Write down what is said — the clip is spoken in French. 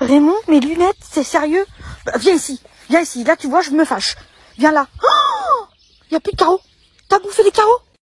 Raymond, mes lunettes, c'est sérieux bah, Viens ici, viens ici. Là, tu vois, je me fâche. Viens là. Oh Il oh a plus de carreaux. T'as bouffé les carreaux